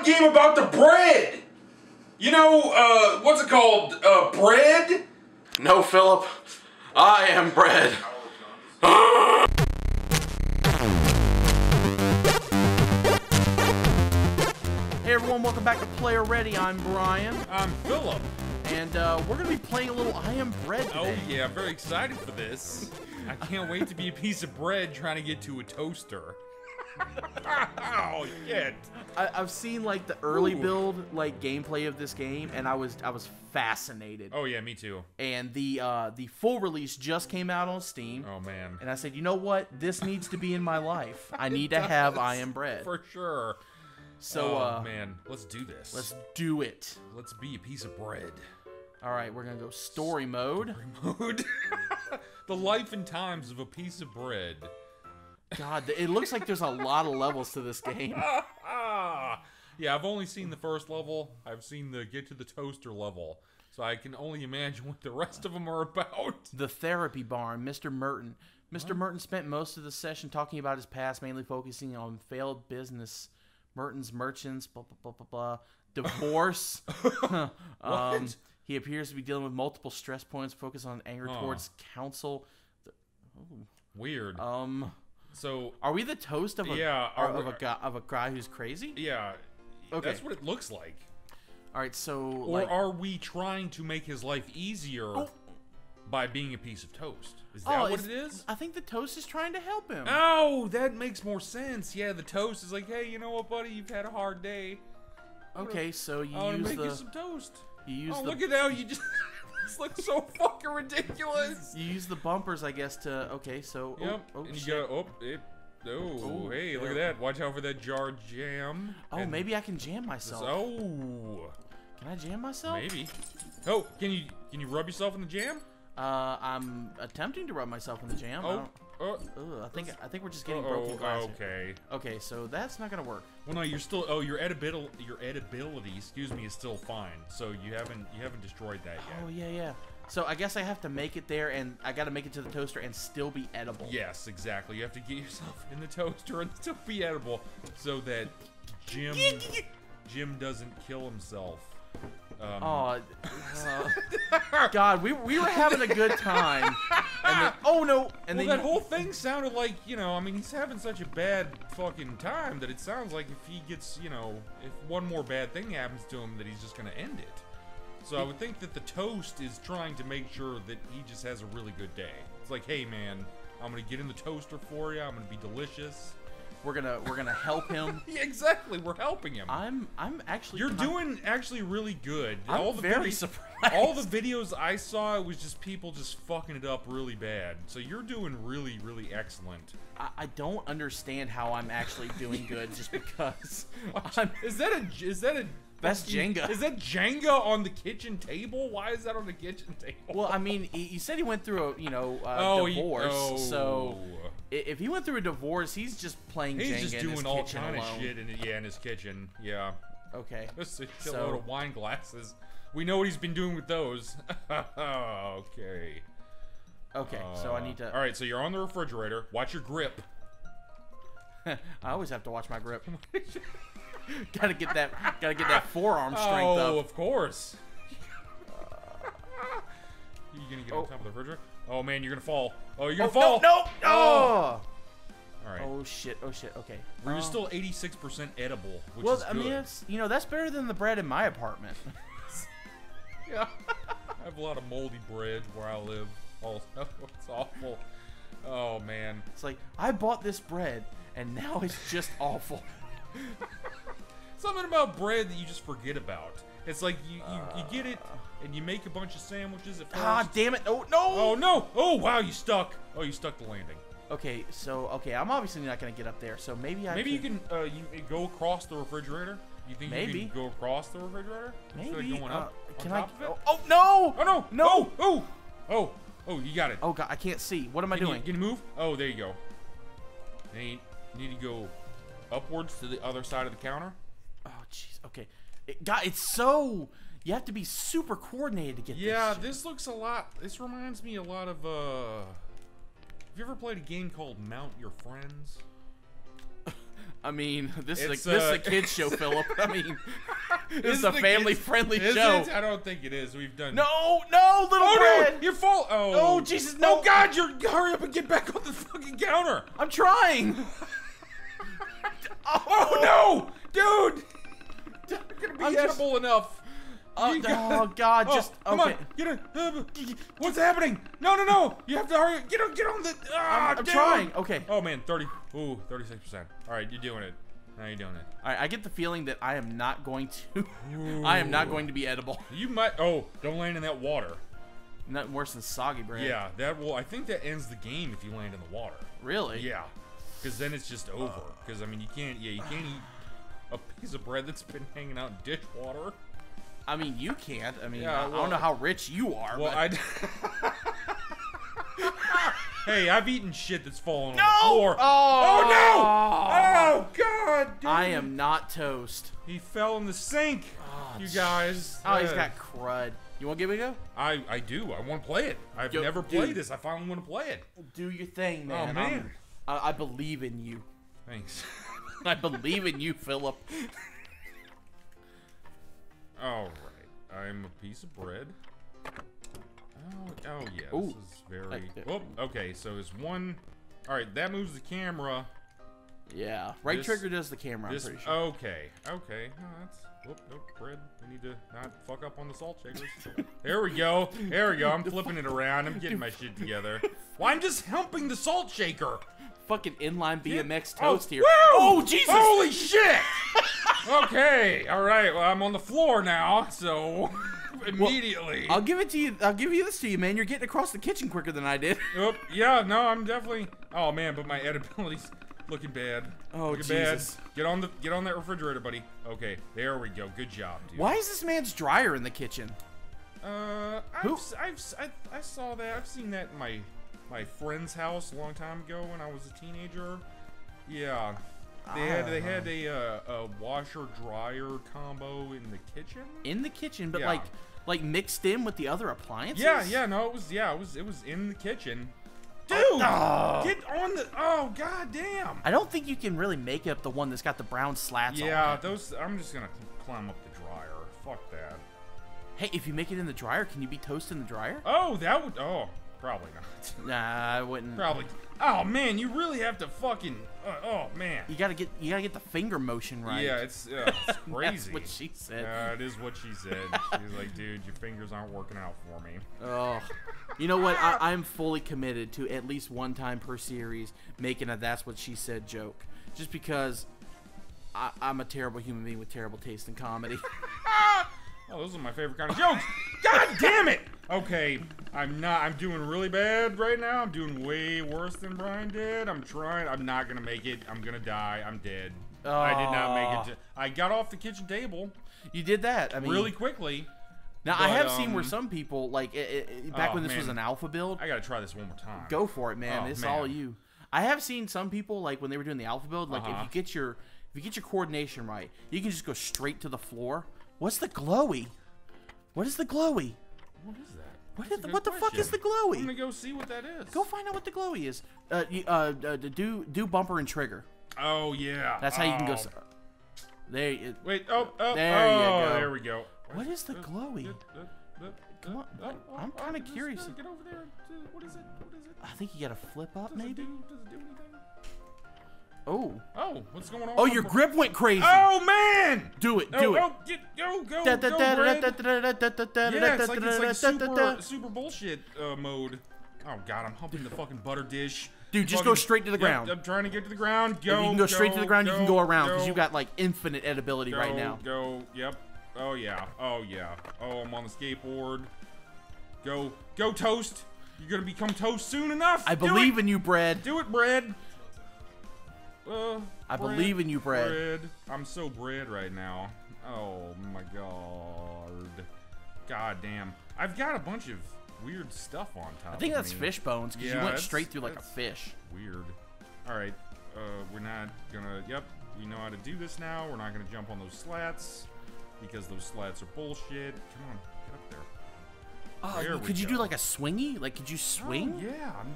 fun game about the bread. You know, uh, what's it called? Uh, bread? No, Philip. I am bread. Hey everyone, welcome back to Player Ready. I'm Bryan, I'm Philip. and uh, we're gonna be playing a little I Am Bread Oh yeah, I'm very excited for this. I can't wait to be a piece of bread trying to get to a toaster. oh shit! I, I've seen like the early Ooh. build like gameplay of this game, and I was I was fascinated. Oh yeah, me too. And the uh, the full release just came out on Steam, Oh man. and I said, you know what? This needs to be in my life. I need to have I Am Bread. For sure. So oh uh, man, let's do this. let's do it. let's be a piece of bread. All right, we're gonna go story mode. Mood. the life and times of a piece of bread. God, it looks like there's a lot of levels to this game. Ah. Yeah, I've only seen the first level. I've seen the get to the toaster level. So I can only imagine what the rest of them are about. The therapy barn, Mr. Merton. Mister Merton spent most of the session talking about his past, mainly focusing on failed business, Merton's merchants, blah blah blah blah blah, divorce. um, What? he appears to be dealing with multiple stress points, focus on anger Huh. towards counsel. Weird. Um, so are we the toast of a Yeah, are of a guy of a guy who's crazy? yeah, Okay. that's what it looks like. All right, so Or like, are we trying to make his life easier Oh. by being a piece of toast? Is that oh, what it's- I think the toast is trying to help him. Oh, that makes more sense. Yeah, the toast is like, hey, you know what, buddy? You've had a hard day. okay, so you I to use make the you some toast. you use Oh, the look at how you just. this looks so fucking ridiculous. you use the bumpers, I guess, to okay. So oh, Yep. oh, and you shit. go, oh, it, oh, Ooh, hey, look yeah. at that. Watch out for that jar jam. Oh, And maybe I can jam myself. Oh, Can I jam myself? maybe. Oh, can you can you rub yourself in the jam? Uh, I'm attempting to rub myself in the jam. I, Oh, don't- oh, ugh, I think I think we're just getting oh, broken glass. here. okay. Okay, so that's not gonna work. Well, no, you're still. Oh, your edibil your edibility, excuse me, is still fine. So you haven't you haven't destroyed that yet. Oh yeah, yeah. So I guess I have to make it there, and I got to make it to the toaster and still be edible. Yes, exactly. You have to get yourself in the toaster and still be edible, so that Jim Jim doesn't kill himself. Um, Oh, uh, God, we, we were having a good time, and then no, and well, that whole thing sounded like you know. I mean, he's having such a bad fucking time that it sounds like if he gets you know, if one more bad thing happens to him, that he's just gonna end it. So I would think that the toast is trying to make sure that he just has a really good day. It's like, hey man, I'm gonna get in the toaster for you. I'm gonna be delicious. We're gonna we're gonna help him. Yeah, exactly. We're helping him. I'm I'm actually You're doing actually really good. I'm all the very videos- surprised. All the videos I saw, it was just people just fucking it up really bad. So you're doing really, really excellent. I, I don't understand how I'm actually doing good just because I'm Is that a is that a That's Jenga. Is that Jenga on the kitchen table? Why is that on the kitchen table? Well, I mean, he, he said he went through a you know uh, Oh, he- divorce, oh. so if he went through a divorce, he's just playing he's Jenga just in his doing all kind of shit in yeah in his kitchen. Yeah, Okay, just a So- shitload of wine glasses. We know what he's been doing with those. okay. okay. so I need to. Uh, All right, so you're on the refrigerator. Watch your grip. I always have to watch my grip. gotta get that. Gotta get that forearm strength oh, up. of course. you gonna get Oh. on top of the refrigerator? Oh man, you're gonna fall. Oh, you're gonna Oh, fall. no! No! Oh. All right. Oh shit! Oh shit! Okay. You're Uh, still 86% edible, which Well, is I mean, it's you know that's better than the bread in my apartment. yeah. I have a lot of moldy bread where I live. Oh, it's awful. Oh man. it's like I bought this bread and now it's just awful. Something about bread that you just forget about. It's like you you, you get it and you make a bunch of sandwiches at first. Ah, damn it! Oh no! Oh no! Oh wow, you stuck. Oh, you stuck the landing. Okay, so okay, I'm obviously not gonna get up there. So maybe I Maybe you can. can uh, you go across the refrigerator. You think Maybe. you can go across the refrigerator? Maybe. going uh, up on can I? top of it? Oh, oh no! Oh no! No! Oh! Oh! Oh! Oh! You got it. Oh god, I can't see. What am I Can doing? You, can you move? Oh, there you go. Now you need to go upwards to the other side of the counter. Oh jeez. Okay. It, God, it's so. You have to be super coordinated to get Yeah, this. shit. this looks a lot. This reminds me a lot of. uh Have you ever played a game called Mount Your Friends? I mean, this is It's, a, this is uh, a kids show, Philip. I mean, this is a family kids- friendly show. it? I don't think it is. We've done. No, no, little Oh no! You're full. Oh. Oh, Jesus, no. Oh God! You're hurry up and get back on the fucking counter. I'm trying. Oh no, dude! You're gonna be I'm just- edible enough. Oh, gotta- oh, God, Oh, just come okay. on, get on. uh, what's happening? No, no, no! You have to hurry. Get on, get on the. Ah, I'm, I'm trying. Okay. Oh man, thirty. Ooh, thirty-six percent. All right, you're doing it. Now you're doing it. All right, I get the feeling that I am not going to. I am not going to be edible. You might. Oh, don't land in that water. Nothing worse than soggy bread. Yeah, that will. I think that ends the game if you land in the water. Really? Yeah, because then it's just over. Because I mean, you can't. Yeah, you can't eat a piece of bread that's been hanging out in dishwater. I mean, you can't. I mean, Yeah, I, I don't know how rich you are. Well, but... I. hey, I've eaten shit that's fallen No! on the floor. Oh! no! Oh God! Dude. I am not toast. He fell in the sink. you guys. Oh, he's Uh, got crud. You want to give it a go? I I do. I want to play it. I've Yo, never dude. played this. I finally want to play it. Do your thing, man. Oh, man. man. I, I believe in you. Thanks. I believe in you, Philip. All right. I'm a piece of bread. Oh, oh yeah. Ooh. This is very. Uh, Oh, okay. So it's one. All right. That moves the camera. Yeah. Right This- trigger does the camera, This. I'm pretty sure. Okay. Okay. No, that's. Whoop, nope, bread. We need to not fuck up on the salt shakers. there we go. There we go. I'm flipping it around. I'm getting my shit together. Well, I'm just helping the salt shaker. Fucking inline BMX Oh, toast here. woo! Oh, Jesus! Holy shit! okay, all right. Well, I'm on the floor now, so immediately. I'll give it to you. I'll give you this to you, man. You're getting across the kitchen quicker than I did. Oop, yeah, no, I'm definitely. Oh man, but my edibility's looking bad. Oh, looking Jesus. bad. Get on the get on that refrigerator, buddy. Okay, there we go. Good job, dude. Why is this man's dryer in the kitchen? Uh, I've, Who- I've, I, I saw that. I've seen that in my my friend's house a long time ago when I was a teenager. Yeah, they had they had a uh, a washer dryer combo in the kitchen. In the kitchen, but Yeah. like, like mixed in with the other appliances. Yeah, yeah, no, it was yeah, it was it was in the kitchen. Dude, Oh. get on the oh god damn. I don't think you can really make up the one that's got the brown slats on Yeah, those. I'm just gonna climb up the dryer. Fuck that. Hey, if you make it in the dryer, can you be toast in the dryer? Oh, that would. Oh, probably not. Nah, I wouldn't. probably. Oh man, you really have to fucking. Uh, oh man. You gotta get you gotta get the finger motion right. Yeah, it's, uh, it's crazy. That's what she said. Uh, it is what she said. She's like, dude, your fingers aren't working out for me. Oh, you know what? I, I'm fully committed to at least one time per series making a "That's What She Said" joke, just because I, I'm a terrible human being with terrible taste in comedy. Oh, those are my favorite kind of jokes. God damn it! Okay, I'm not. I'm doing really bad right now. I'm doing way worse than Bryan did. I'm trying. I'm not gonna make it. I'm gonna die. I'm dead. I did not make it. To, I got off the kitchen table you did that. I mean, really quickly. Now I but, have seen where um, some people like it, it, back Oh, when this was an alpha build. I gotta try this one more time. Go for it, man. Oh, it's man. all you. I have seen some people like when they were doing the alpha build, like if Uh-huh. you get your if you get your coordination right, you can just go straight to the floor. What's the glowy? What is the glowy? What is that? What, is the, what the fuck is the question. I'm gonna go see what that is. Go find out what the glowy is. Uh, you, uh, uh, do do bumper and trigger. Oh yeah. That's how you can go. Oh. There. You, Wait. Oh. oh There you oh, go. There we go. What is the glowy? Come on, I'm kinda curious. Get over there. Uh, What is it? What is it? I think you gotta flip up, Does maybe. It do, does it do anything? Oh. Oh, what's going on? Oh, your grip went crazy. Oh man! Do it. Oh, Do it. oh, get, go, go, Da- go, da- Brad. Yeah, it's like it's like super super bullshit uh, mode. Oh god, I'm humping the fucking butter dish. Dude, just Fucking- go straight to the ground. I'm trying to get to the ground. If Go. you can go straight to the ground, you can go around because you got like infinite edibility right now. Go. Yep. Oh yeah. Oh yeah. Oh, I'm on the skateboard. Go. Go toast. You're gonna become toast soon enough. I Do believe it. in you, Brad. Do it, bread. Uh, I bread, believe in you, bread. Bread. I'm so bread right now. Oh my god. God damn. I've got a bunch of weird stuff on top. I think that's me. fish bones because you went straight through like a fish. Weird. All right. Uh, we're not gonna. Yep. We know how to do this now. We're not gonna jump on those slats because those slats are bullshit. Come on, get up there. Oh, There could you do like a swingy? Like, could you swing? Oh, yeah, I'm,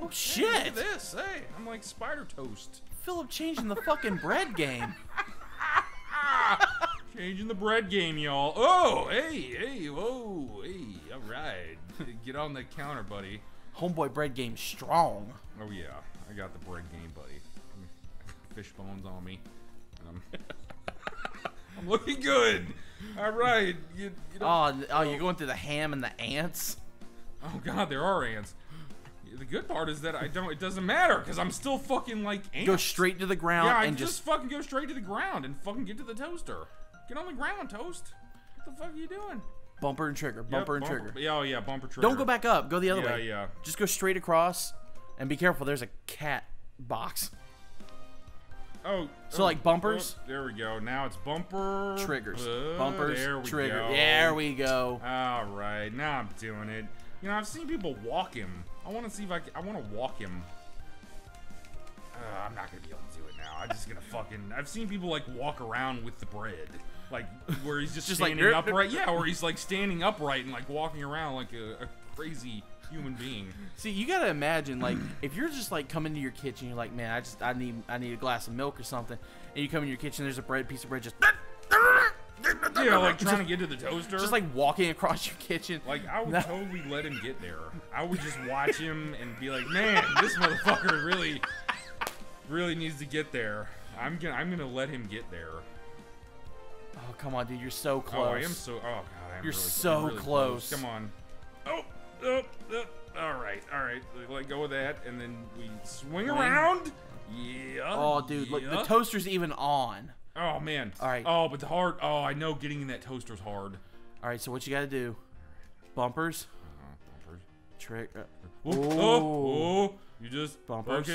Oh, Hey, shit! look at this. Hey, I'm like spider toast. Philip changing the fucking bread game. Changing the bread game, y'all. Oh, hey, hey, whoa, hey, all right. Get on the counter, buddy. Homeboy bread game strong. Oh yeah, I got the bread game, buddy. Fish bones on me. And I'm, um, I'm looking good. All right. You, you Oh, oh, you're going through the ham and the ants. oh God, there are ants. The good part is that I don't. It doesn't matter because I'm still fucking like ants. Go straight to the ground Yeah, I and just, just fucking go straight to the ground and fucking get to the toaster. Get on the ground, toast. What the fuck are you doing? bumper and trigger, Yep, bumper and trigger. Yeah, oh yeah, bumper trigger. Don't go back up. Go the other Yeah, way. yeah. Just go straight across, and be careful. There's a cat box. Oh. So, oh, like, bumpers? oh, there we go. Now it's bumper Triggers, uh, bumpers, there we trigger. Go. There we go. All right, now I'm doing it. You know, I've seen people walk him. I want to see if I I want to walk him. Uh, I'm not gonna be able to do it now. I'm just gonna fucking. I've seen people like walk around with the bread, like where he's just, Just like, standing "Derp, derp, upright. Yeah, where he's like standing upright and like walking around like a, a crazy human being. See, you gotta imagine, like, if you're just like coming to your kitchen, you're like, man, I just, I need, I need a glass of milk or something, and you come in your kitchen, there's a bread piece of bread just, Yeah, like trying to get to the toaster. just like walking across your kitchen. Like I would No. totally let him get there. I would just watch him and be like, "Man, this motherfucker really, really needs to get there." I'm gonna, I'm gonna let him get there. Oh, come on, dude, you're so close. Oh, I am so. Oh god, I am You're really, so really close. Come on. Oh, oh, all right, all right. Let go of that, and then we swing around. Yeah. Oh, dude, look, the toaster's even on. Oh man. All right. Oh, but the hard. Oh, I know getting in that toaster's hard. All right, so what you gotta do? Bumpers, Uh, bumpers. trick. Uh, Oh, oh, you just Bumpers.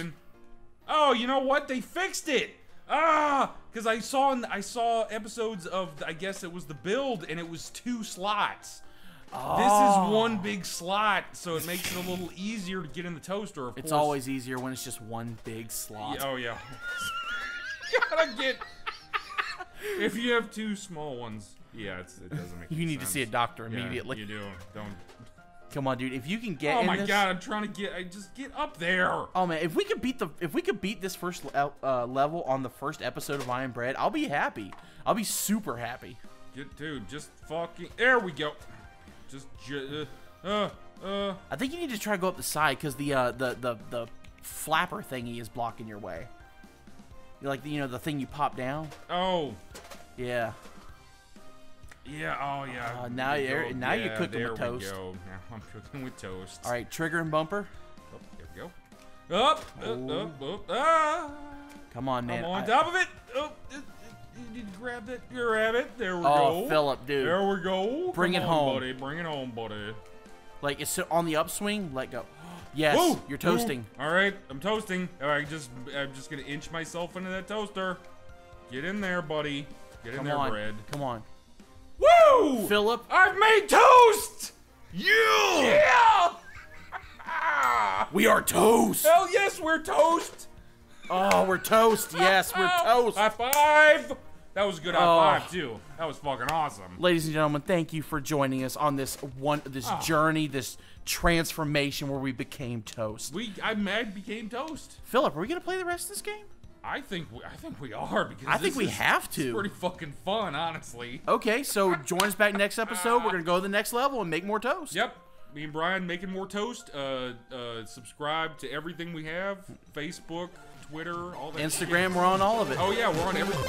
Oh, you know what? They fixed it. Ah, because I saw in, I saw episodes of I guess it was the build and it was two slots. This Oh. is one big slot, so it makes it a little easier to get in the toaster. Of It's course. always easier when it's just one big slot. Yeah, oh yeah. Gotta get. If you have two small ones, yeah, it's, it doesn't make. You need to see a sense. doctor Yeah, immediately. you do. Don't. Come on, dude. If you can get Oh my this- god, I'm trying to get. I just get up there. Oh man, if we could beat the if we could beat this first le- uh, level on the first episode of I Am Bread, I'll be happy. I'll be super happy. Get, dude, just fucking. There we go. Just, ju- uh, uh, uh. I think you need to try to go up the side because the uh, the the the flapper thingy is blocking your way. Like you know the thing you pop down. Oh, Yeah. yeah. Oh, yeah. Uh, now you're- now you're Yeah, cooking there with we toast. go. Now I'm cooking with toast. All right, trigger and bumper. Oh, there we go. Up, up, up, up. Ah. Come on, man. I'm on I- top of it. Oh, you grab that. Grab it. There we Oh, go. Philip, dude. There we go. Bring Come it on, home. buddy. Bring it home, buddy. Like it's on the upswing. Let go. Yes, Woo! you're toasting. All right, I'm toasting. All right, just I'm just gonna inch myself into that toaster. Get in there, buddy. Get in there, on. bread. Come on. Woo! Philip. I've made toast. Yeah. Yeah. We are toast. Hell yes, we're toast. Oh, we're toast. Yes, we're toast. High five. That was a good high Oh. five too. That was fucking awesome. Ladies and gentlemen, thank you for joining us on this one this Ah. journey, this transformation where we became toast. We I mad became toast. Philip, are we gonna play the rest of this game? I think we, I think we are because I think we have to. Pretty fucking fun, honestly. Okay, so join us back next episode. We're gonna go to the next level and make more toast. Yep. Me and Bryan making more toast. Uh, uh, subscribe to everything we have: Facebook, Twitter, all that. shit. Instagram, we're on all of it. Oh yeah, we're on everything.